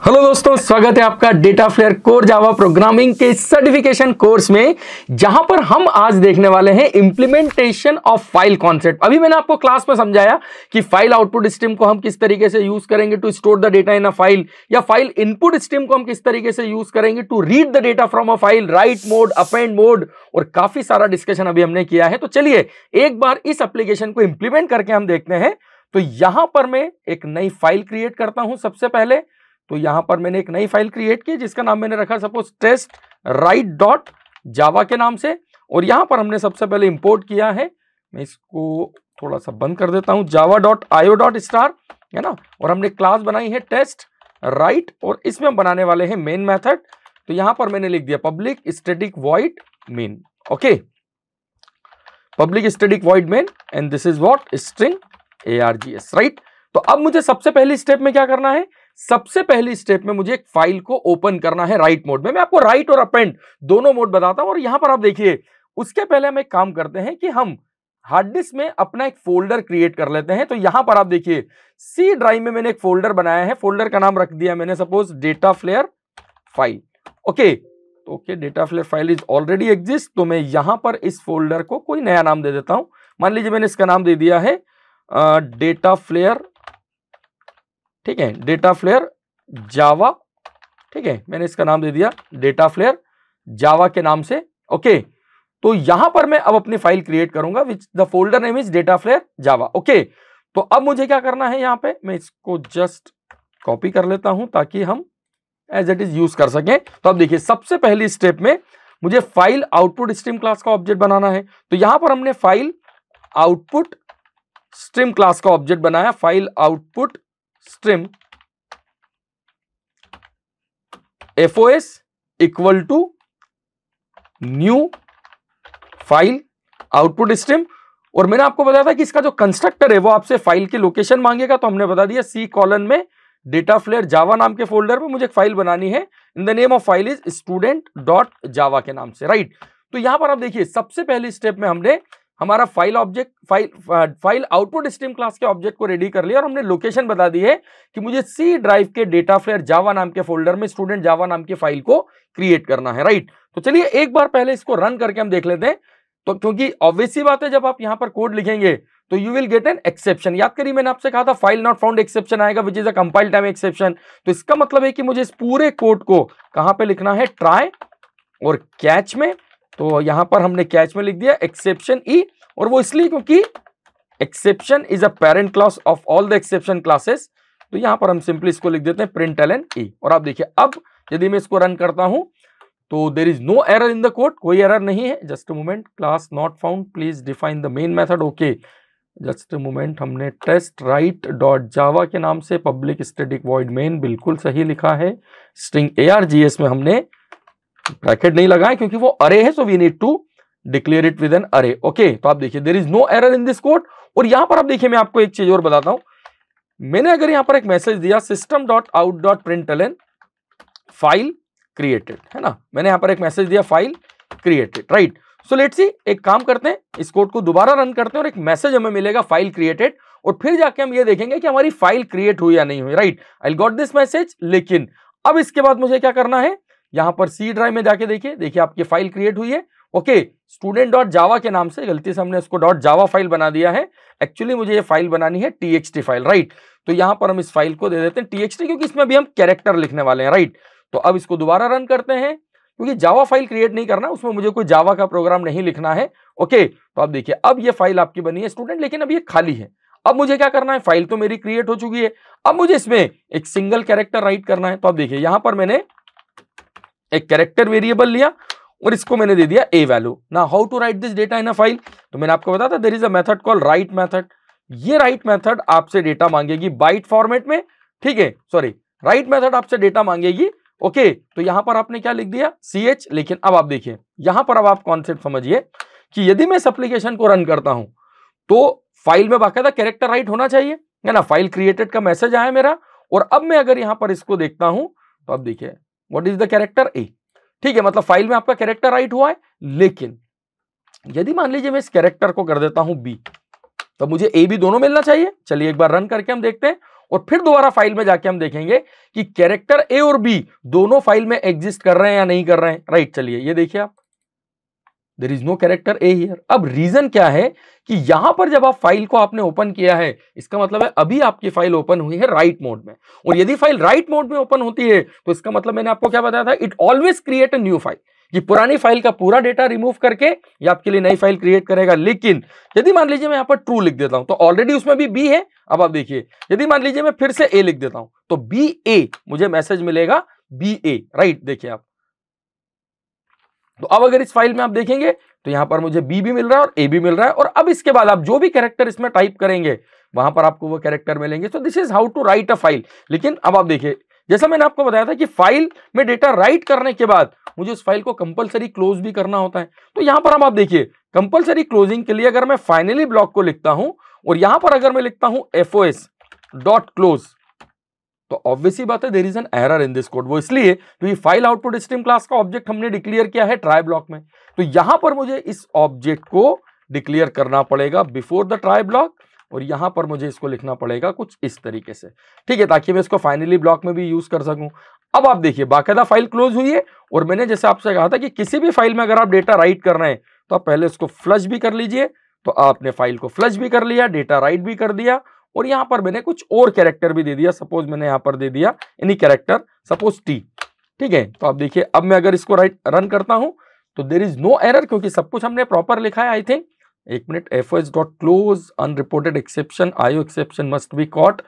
Hello दोस्तों, स्वागत है आपका DataFlair core Java programming के सर्टिफिकेशन कोर्स में, जहाँ पर हम आज देखने वाले हैं इंप्लीमेंटेशन ऑफ़ फ़ाइल कॉन्सेप्ट अभी मैंने आपको क्लास में समझाया कि फ़ाइल आउटपुट स्ट्रीम को हम किस तरीके से यूज़ करेंगे to store the data in a file या फ़ाइल इनपुट स्ट्रीम को हम किस तरीके से यूज़ करेंगे to read the data from a file write mode append mode और काफ़ी सारा डिस्कशन अभी हमने किया है। तो चलिए, एक बार इस एप्लीकेशन को इंप्लीमेंट करके हम देखते हैं। तो यहाँ पर मैं एक नई फ़ाइल क्रिएट करता हूँ सबसे पहले। तो यहाँ पर मैंने एक नई फ़ाइल क्रिएट की जिसका नाम मैंने रखा suppose test write dot Java के नाम से। और यहाँ पर हमने सबसे पहले इंपोर्ट किया है। मैं इसको थोड़ा सा बंद कर देता हूँ। Java dot IO dot star, है ना? और हमने क्लास बनाई है टेस्ट राइट और इसमें हम बनाने वाले हैं मेन मेथड। तो यहाँ पर मैंने लिख दिया public static void main, okay? Public static void main and this is what? String A R G S right? तो अब मुझे सबसे पहली स्टेप में क्या करना है? सबसे पहली स्टेप में मुझे एक फ़ाइल को ओपन करना है राइट मोड में। मैं आपको राइट और अपेंड दोनों मोड बताता हूँ और यहाँ पर आप देखिए, उसके पहले हम एक काम करते हैं कि हम हार्ड डिस्क में अपना एक फोल्डर क्रिएट कर लेते हैं। तो यहाँ पर आप देखिए, सी ड्राइव में मैंने एक फोल्डर बनाया है। फोल्डर का नाम रख दिया मैंने, suppose DataFlair file. Okay तो okay, DataFlair file is already exist तो मैं यहाँ पर इस फोल्डर को कोई नया नाम दे देता हूँ। मान लीजिए मैंने इसका नाम दे दिया है डेटा फ्लेयर ठीक है डेटा फ्लेयर जावा ठीक है, मैंने इसका नाम दे दिया डेटा फ्लेयर जावा के नाम से ओके तो यहाँ पर मैं अब अपनी फ़ाइल क्रिएट करूँगा which the folder name is DataFlair Java okay तो अब मुझे क्या करना है यहाँ पे, मैं इसको जस्ट कॉपी कर लेता हूँ ताकि हम एज इट इज़ यूज़ कर सकें। तो अब देखिए, सबसे पहली स्टेप में मुझे फ़ाइल आउटपुट स्ट्रीम क्लास का ऑब्जेक्ट बनाना है। तो यहाँ पर हमने फ़ाइल आउटपुट स्ट्रीम क्लास का ऑब्जेक्ट बनाया file output stream FOS equal to new file output stream और मैंने आपको बताया था कि इसका जो कंस्ट्रक्टर है वो आपसे फ़ाइल की लोकेशन मांगेगा तो हमने बता दिया सी कॉलन में डेटा फ्लेयर जावा नाम के फोल्डर में मुझे एक फ़ाइल बनानी है। In the name of file is student dot Java के नाम से राइट तो यहाँ पर आप देखिए, सबसे पहले स्टेप में हमने हमारा file object file file output stream class के ऑब्जेक्ट को रेडी कर लिया और हमने लोकेशन बता दी है कि मुझे सी ड्राइव के डेटा फ्लेयर जावा नाम के फोल्डर में स्टूडेंट जावा नाम की फ़ाइल को क्रिएट करना है राइट तो चलिए एक बार पहले इसको रन करके हम देख लेते हैं। तो क्योंकि ऑब्वियसली बात है, जब आप यहाँ पर कोड लिखेंगे तो you will get an exception याद करिए, मैंने आपसे कहा था फ़ाइल नॉट फाउंड एक्सेप्शन आएगा which is a compile time exception तो इसका मतलब है कि मुझे इस पूरे कोड को कहाँ पे लिखना है? ट्राई और कैच में। तो यहाँ पर हमने कैच में लिख दिया एक्सेप्शन ई और वो इसलिए क्योंकि exception is a parent class of all the exception classes तो यहाँ पर हम सिंपली इसको लिख देते हैं प्रिंट एल एन ई और आप देखिए, अब यदि मैं इसको रन करता हूँ तो there is no error in the code कोई एरर नहीं है। Just moment class not found please define the main method okay just moment हमने टेस्ट राइट डॉट जावा के नाम से पब्लिक स्टेटिक वॉइड मेन बिल्कुल सही लिखा है। String A R G S में हमने ब्रैकेट नहीं लगाए, क्योंकि वो अरे है so we need to declare it with an array okay तो आप देखिए there is no error in this code और यहाँ पर आप देखिए, मैं आपको एक चीज़ और बताता हूँ। मैंने अगर यहाँ पर एक मैसेज दिया system dot out dot print L file created है ना? मैंने यहाँ पर एक मैसेज दिया file created right so let see एक काम करते हैं, इस कोड को दोबारा रन करते हैं और एक मैसेज हमें मिलेगा फ़ाइल क्रिएटेड और फिर जाके हम ये देखेंगे कि हमारी फ़ाइल क्रिएट हुई या नहीं हुई right I got this message लेकिन अब इसके बाद मुझे क्या करना है? यहाँ पर सी ड्राइव में जाके देखिए देखिए आपकी फ़ाइल क्रिएट हुई है। ओके स्टूडेंट डॉट जावा के नाम से, गलती से हमने इसको डॉट जावा फ़ाइल बना दिया है। एक्चुअली मुझे ये फ़ाइल बनानी है टी फ़ाइल राइट तो यहाँ पर हम इस फ़ाइल को दे देते हैं टी क्योंकि इसमें भी हम कैरेक्टर लिखने वाले हैं राइट तो अब इसको दोबारा रन करते हैं। क्योंकि जावा फ़ाइल क्रिएट नहीं करना, उसमें मुझे कोई जावा का प्रोग्राम नहीं लिखना है। ओके तो अब देखिए, अब ये फ़ाइल आपकी बनी है स्टूडेंट लेकिन अब ये खाली है। अब मुझे क्या करना है? फ़ाइल तो मेरी क्रिएट हो चुकी है। अब मुझे इसमें एक सिंगल कैरेक्टर राइट करना है। तो अब देखिए, यहाँ पर मैंने एक कैरेक्टर वेरिएबल लिया और इसको मैंने दे दिया ए वैल्यू ना how to write this data in a file तो मैंने आपको बताया था there is a method call write method ये राइट मेथड आपसे डेटा मांगेगी बाइट फॉर्मेट में ठीक है? सॉरी राइट मेथड आपसे डेटा मांगेगी ओके okay, तो यहाँ पर आपने क्या लिख दिया? सी एच लेकिन अब आप देखिए यहाँ पर अब आप कॉन्सेप्ट समझिए कि यदि मैं इस एप्लीकेशन को रन करता हूँ तो फ़ाइल में बाकायदा कैरेक्टर राइट होना चाहिए है ना? फ़ाइल क्रिएटेड का मैसेज आया मेरा और अब मैं अगर यहाँ पर इसको देखता हूँ तो अब देखिए what is the character A ठीक है मतलब फ़ाइल में आपका कैरेक्टर राइट हुआ है, लेकिन यदि मान लीजिए मैं इस कैरेक्टर को कर देता हूँ बी तो मुझे ए बी दोनों मिलना चाहिए। चलिए एक बार रन करके हम देखते हैं और फिर दोबारा फ़ाइल में जाके हम देखेंगे कि कैरेक्टर ए और बी दोनों फ़ाइल में एग्जिस्ट कर रहे हैं या नहीं कर रहे हैं। राइट चलिए, ये देखिए आप। There is no character A here अब रीजन क्या है कि यहाँ पर जब आप फ़ाइल को आपने ओपन किया है, इसका मतलब है अभी आपकी फ़ाइल ओपन हुई है राइट right मोड में। और यदि फ़ाइल राइट मोड में ओपन होती है तो इसका मतलब मैंने आपको क्या बताया था? It always create a new file कि पुरानी फ़ाइल का पूरा डेटा रिमूव करके ये आपके लिए नई फ़ाइल क्रिएट करेगा। लेकिन यदि मान लीजिए मैं यहाँ पर ट्रू लिख देता हूँ तो ऑलरेडी उसमें भी बी है। अब आप देखिए, यदि मान लीजिए मैं फिर से ए लिख देता हूँ तो बी ए मुझे मैसेज मिलेगा बी ए राइट देखिए आप। तो अब अगर इस फ़ाइल में आप देखेंगे तो यहाँ पर मुझे बी भी मिल रहा है और ए भी मिल रहा है। और अब इसके बाद आप जो भी कैरेक्टर इसमें टाइप करेंगे, वहाँ पर आपको वो कैरेक्टर मिलेंगे। तो this is how to write a file लेकिन अब आप देखिए, जैसा मैंने आपको बताया था कि फ़ाइल में डेटा राइट करने के बाद मुझे उस फ़ाइल को कंपलसरी क्लोज भी करना होता है। तो यहाँ पर अब आप देखिए कंपलसरी क्लोजिंग के लिए अगर मैं फाइनली ब्लॉक को लिखता हूँ, और यहाँ पर अगर मैं लिखता हूँ एफओएस डॉट क्लोज तो ऑब्वियसली बात है there is an error in this code वो इसलिए क्योंकि फ़ाइल आउटपुट स्ट्रीम क्लास का ऑब्जेक्ट हमने डिक्लेयर किया है ट्राई ब्लॉक में। तो यहाँ पर मुझे इस ऑब्जेक्ट को डिक्लेयर करना पड़ेगा बिफोर द ट्राई ब्लॉक और यहाँ पर मुझे इसको लिखना पड़ेगा कुछ इस तरीके से। ठीक है, ताकि मैं इसको फाइनली ब्लॉक में भी यूज़ कर सकूँ। अब आप देखिए, बाकायदा फ़ाइल क्लोज हुई है और मैंने जैसे आपसे कहा था कि किसी भी फ़ाइल में अगर आप डेटा राइट कर रहे हैं तो आप पहले उसको फ्लश भी कर लीजिए। तो आपने फ़ाइल को फ्लश भी कर लिया डेटा राइट भी कर दिया और यहाँ पर मैंने कुछ और कैरेक्टर भी दे दिया। सपोज़ मैंने यहाँ पर दे दिया एनी कैरेक्टर सपोज़ टी ठीक है? तो आप देखिए, अब मैं अगर इसको राइट रन करता हूँ तो देर इज़ नो एरर क्योंकि सब कुछ हमने प्रॉपर लिखा है आई थिंक एक minute F S dot close unreported exception IO exception must be caught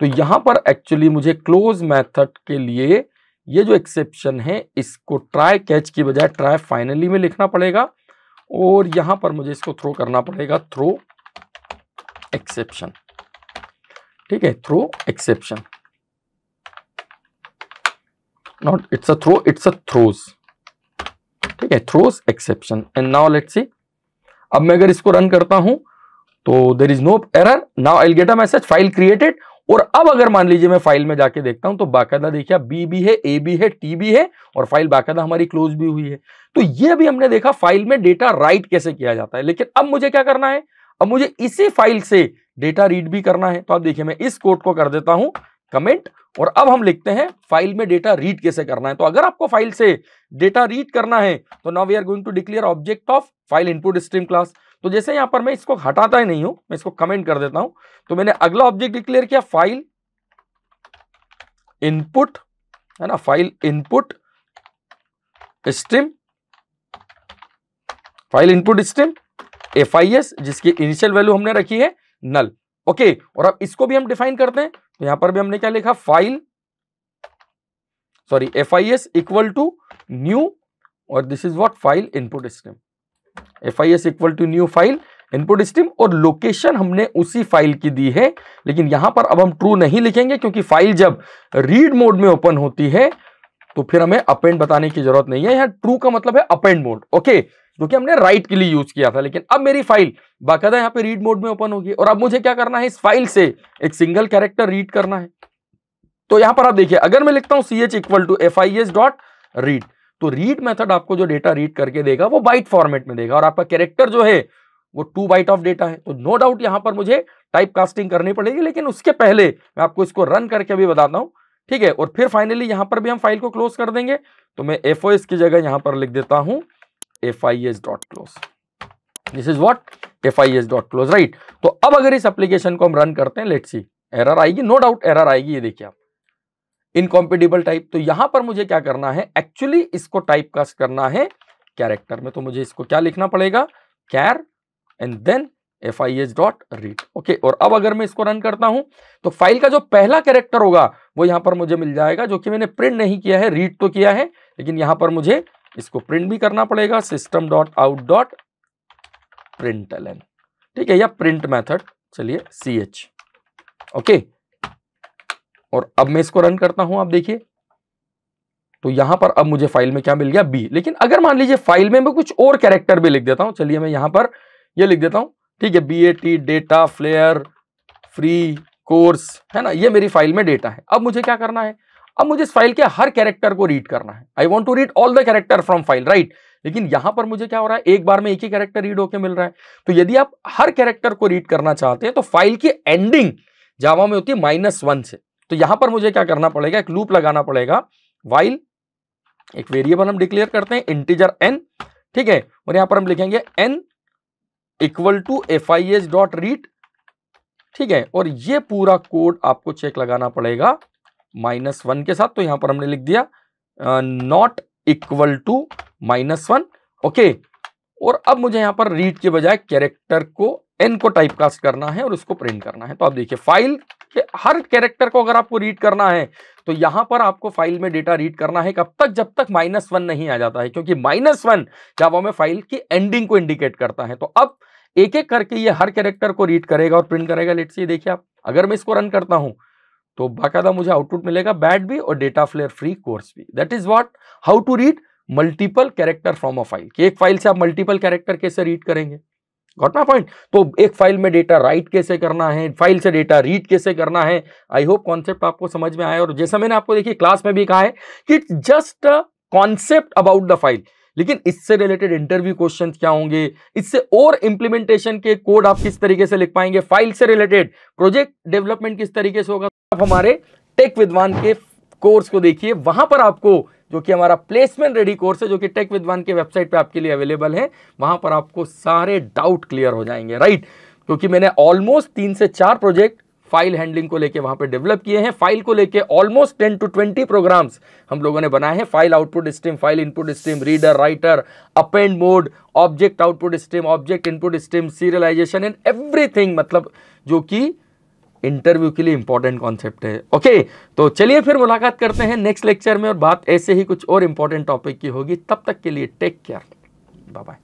तो यहाँ पर एक्चुअली मुझे क्लोज मैथड के लिए ये जो एक्सेप्शन है, इसको ट्राई कैच की बजाय ट्राई फाइनली में लिखना पड़ेगा और यहाँ पर मुझे इसको थ्रो करना पड़ेगा थ्रो एक्सेप्शन ठीक है throw exception not it's a throw it's a throws ठीक है throws exception and now let see अब मैं अगर इसको रन करता हूँ तो there is no error now I get a message file created और अब अगर मान लीजिए मैं फ़ाइल में जाके देखता हूँ तो बाकायदा देखिए बी भी है ए भी है टी भी है, और फ़ाइल बाकायदा हमारी क्लोज भी हुई है। तो ये भी हमने देखा फ़ाइल में डेटा राइट कैसे किया जाता है? लेकिन अब मुझे क्या करना है? अब मुझे इसी फ़ाइल से डेटा रीड भी करना है तो आप देखिए मैं इस कोड को कर देता हूँ, कमेंट, और अब हम लिखते हैं फ़ाइल में डेटा रीड कैसे करना है। तो अगर आपको फ़ाइल से डेटा रीड करना है तो now we are going to declare object of file input stream class तो जैसे यहाँ पर मैं इसको हटाता ही नहीं हूँ, मैं इसको कमेंट कर देता हूँ। तो मैंने अगला ऑब्जेक्ट डिक्लेयर किया फ़ाइल इनपुट है ना file input stream file input stream F I S जिसकी इनिशियल वैल्यू हमने रखी है। नल ओके और अब इसको भी हम डिफाइन करते हैं। तो यहाँ पर भी हमने क्या लिखा? File sorry F I S equal to new और this is what file input stream F I S equal to new file input stream और लोकेशन हमने उसी फ़ाइल की दी है। लेकिन यहाँ पर अब हम ट्रू नहीं लिखेंगे, क्योंकि फ़ाइल जब रीड मोड में ओपन होती है तो फिर हमें अपेंड बताने की ज़रूरत नहीं है। यहाँ ट्रू का मतलब है अपेंड मोड ओके क्योंकि हमने राइट के लिए यूज़ किया था, लेकिन अब मेरी फ़ाइल बाकायदा यहाँ पे रीड मोड में ओपन होगी। और अब मुझे क्या करना है, इस फ़ाइल से एक सिंगल कैरेक्टर रीड करना है। तो यहाँ पर आप देखिए, अगर मैं लिखता हूँ C H equal to F I S dot read तो रीड मेथड आपको जो डेटा रीड करके देगा, वो बाइट फॉर्मेट में देगा। और आपका कैरेक्टर जो है, वो टू बाइट ऑफ़ डेटा है। तो नो डाउट यहाँ पर मुझे टाइप कास्टिंग करनी पड़ेगी, लेकिन उसके पहले मैं आपको इसको रन करके भी बताता हूँ। ठीक है? और फिर फाइनली यहाँ पर भी हम फ़ाइल को क्लोज कर देंगे। तो मैं एफ़ की जगह यहाँ पर लिख देता हूँ। Close this is what F I S dot close right तो अब अगर इस एप्लीकेशन को हम रन करते हैं लेट सी एरर आएगी नो डाउट एरर आएगी, ये देखिए आप. इनकॉम्पिटेबल टाइप तो यहाँ पर मुझे क्या करना है? एक्चुअली इसको टाइप कास्ट करना है कैरेक्टर में तो मुझे इसको क्या लिखना पड़ेगा? Char and then F I S dot read okay और अब अगर मैं इसको रन करता हूँ तो फ़ाइल का जो पहला कैरेक्टर होगा, वो यहाँ पर मुझे मिल जाएगा, जो कि मैंने प्रिंट नहीं किया है रीड तो किया है, लेकिन यहाँ पर मुझे इसको प्रिंट भी करना पड़ेगा system dot out dot print ठीक है, या प्रिंट मैथड चलिए सी एच ओके और अब मैं इसको रन करता हूँ, आप देखिए। तो यहाँ पर अब मुझे फ़ाइल में क्या मिल गया? बी लेकिन अगर मान लीजिए फ़ाइल में मैं कुछ और कैरेक्टर भी लिख देता हूँ, चलिए मैं यहाँ पर ये लिख देता हूँ। ठीक है B A T DataFlair free course है ना? ये मेरी फ़ाइल में डेटा है। अब मुझे क्या करना है? अब मुझे इस फ़ाइल के हर कैरेक्टर को रीड करना है। I want to read all the character from file right लेकिन यहाँ पर मुझे क्या हो रहा है? एक बार में एक ही कैरेक्टर रीड होकर मिल रहा है। तो यदि आप हर कैरेक्टर को रीड करना चाहते हैं तो फ़ाइल की एंडिंग जावा में होती है माइनस वन से। तो यहाँ पर मुझे क्या करना पड़ेगा? एक लूप लगाना पड़ेगा। वाइल एक वेरिएबल हम डिक्लेयर करते हैं इंटीजर एन ठीक है? और यहाँ पर हम लिखेंगे N equal to F I S dot read ठीक है? और ये पूरा कोड आपको चेक लगाना पड़ेगा। माइनस वन के साथ तो यहाँ पर हमने लिख दिया not equal to minus one. Okay, और अब मुझे यहाँ पर रीड के बजाय कैरेक्टर को एन को टाइप कास्ट करना है और उसको प्रिंट करना है। तो आप देखिए फ़ाइल के हर कैरेक्टर को अगर आपको रीड करना है तो यहाँ पर आपको फ़ाइल में डेटा रीड करना है कब तक, जब तक माइनस वन नहीं आ जाता है, क्योंकि माइनस वन जावा में फ़ाइल की एंडिंग को इंडिकेट करता है। तो अब एक एक करके ये हर कैरेक्टर को रीड करेगा और प्रिंट करेगा। लेट से देखिए आप, अगर मैं इसको रन करता हूँ तो बाकायदा मुझे आउटपुट मिलेगा बैड भी और डेटा फ्लेयर फ्री कोर्स भी। That is what how to read multiple character from a file कि एक फ़ाइल से आप मल्टीपल कैरेक्टर कैसे रीड करेंगे? गॉट माई पॉइंट तो एक फ़ाइल में डेटा राइट कैसे करना है? फ़ाइल से डेटा रीड कैसे करना है? आई होप कॉन्सेप्ट आपको समझ में आया। और जैसा मैंने आपको देखिए क्लास में भी कहा है कि just concept about the file लेकिन इससे रिलेटेड इंटरव्यू क्वेश्चन क्या होंगे? इससे और इंप्लीमेंटेशन के कोड आप किस तरीके से लिख पाएँगे? फ़ाइल से रिलेटेड प्रोजेक्ट डेवलपमेंट किस तरीके से होगा? आप हमारे टेक विद्वान के कोर्स को देखिए। वहाँ पर आपको जो कि हमारा प्लेसमेंट रेडी कोर्स है, जो कि टेक विद्वान के वेबसाइट पे आपके लिए अवेलेबल है, वहाँ पर आपको सारे डाउट क्लियर हो जाएँगे राइट क्योंकि मैंने ऑलमोस्ट तीन से चार प्रोजेक्ट फ़ाइल हैंडलिंग को लेके वहाँ पे डेवलप किए हैं। फ़ाइल को लेके almost ten to twenty programs हम लोगों ने बनाए हैं। File output stream file input stream reader writer append mode object output stream object input stream serialization and everything मतलब जो कि इंटरव्यू के लिए इंपॉर्टेंट कॉन्सेप्ट है। ओके तो चलिए फिर मुलाकात करते हैं नेक्स्ट लेक्चर में और बात ऐसे ही कुछ और इंपॉर्टेंट टॉपिक की होगी। तब तक के लिए टेक केयर बाय बाय